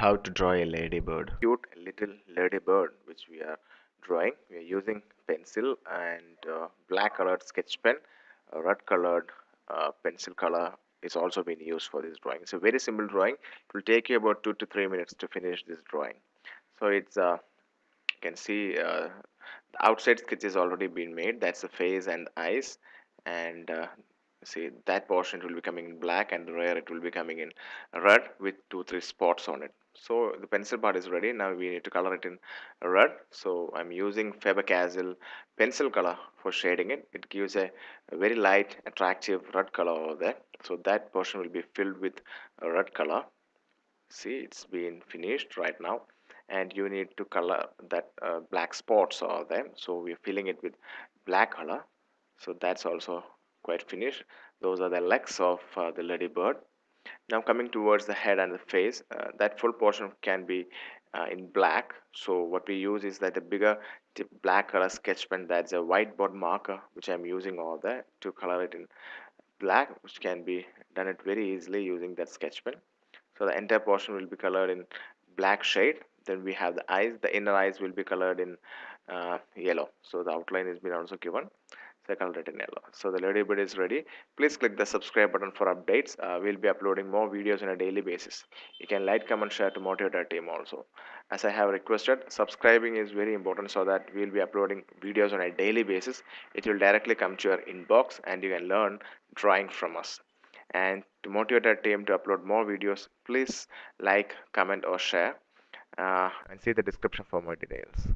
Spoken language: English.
how to draw a ladybird. Cute little ladybird which we are drawing. We are using pencil and uh, black colored sketch pen. Red colored uh, pencil color is also being used for this drawing. It's a very simple drawing. It will take you about two to three minutes to finish this drawing. So it's uh you can see uh, the outside sketch is already been made. That's the face and eyes. And uh, see that portion will be coming in black and the rear it will be coming in red with two three spots on it so the pencil part is ready. Now we need to color it in red. So i'm using faber-castell pencil color for shading it. It gives a, a, very light attractive red color over there. So that portion will be filled with red color. See it's been finished right now. And you need to color that uh, black spots are there. So we're filling it with black color. So that's also quite finished. Those are the legs of uh, the ladybird now coming towards the head and the face uh, that full portion can be uh, in black. So what we use is that the bigger black color sketch pen that's a whiteboard marker which i'm using all that to color it in black which can be done it very easily using that sketch pen. So the entire portion will be colored in black shade. Then we have the eyes the inner eyes will be colored in uh, yellow. So the outline has been also given yellow so the ladybird is ready. Please click the subscribe button for updates. Uh, we'll be uploading more videos on a daily basis. You can like comment share to motivate our team also. As i have requested subscribing is very important so that we'll be uploading videos on a daily basis. It will directly come to your inbox and you can learn drawing from us. And to motivate our team to upload more videos please like comment or share. Uh, and see the description for more details